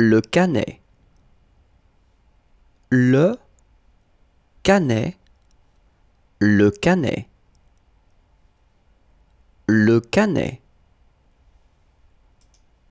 le canet, le canet, le canet, le canet.